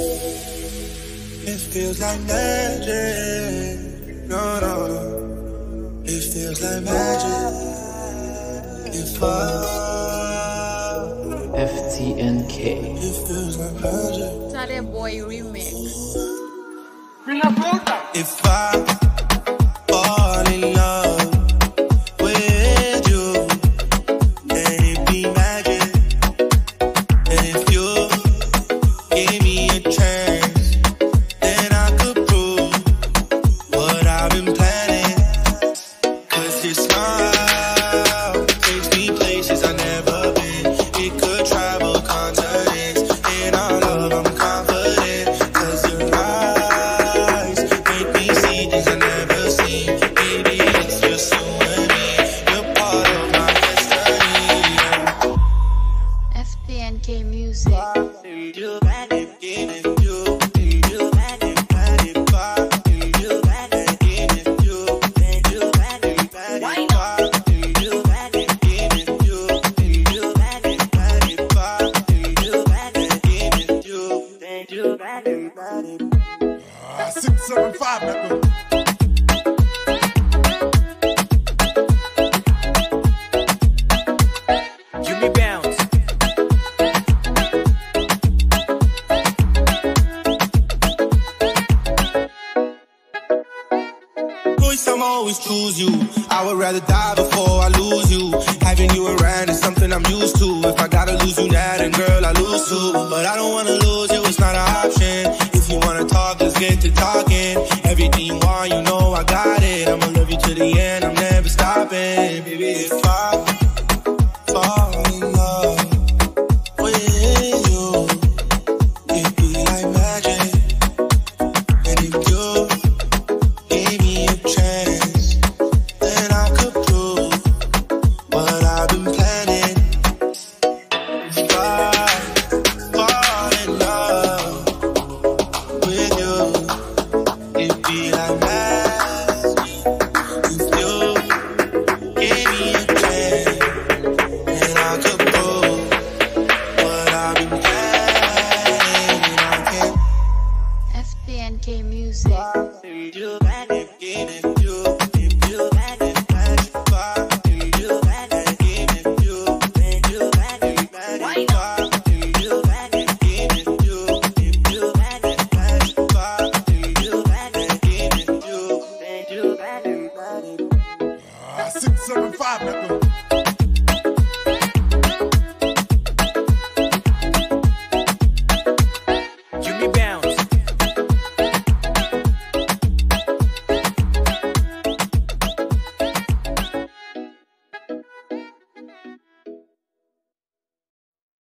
It feels like magic. No, no, no. It feels like magic. If I. FTNK. It feels like magic. Tadeboii remix. If I I've been planning. Cause your smile takes me places I've never been. It could travel continents. In our love, I'm confident. Cause your eyes make me see things I've never seen. Baby, it's just you and me. You're part of my destiny. FTNK Music. 275 knuckle. I'm always choose you. I would rather die before I lose you. Having you around is something I'm used to. If I gotta lose you now, then girl, I lose too. But I don't wanna lose you, it's not an option. If you wanna talk, let's get to talking. Everything you want, you know I got it. I'ma love you to the end, I'm never stopping. Baby, if I music.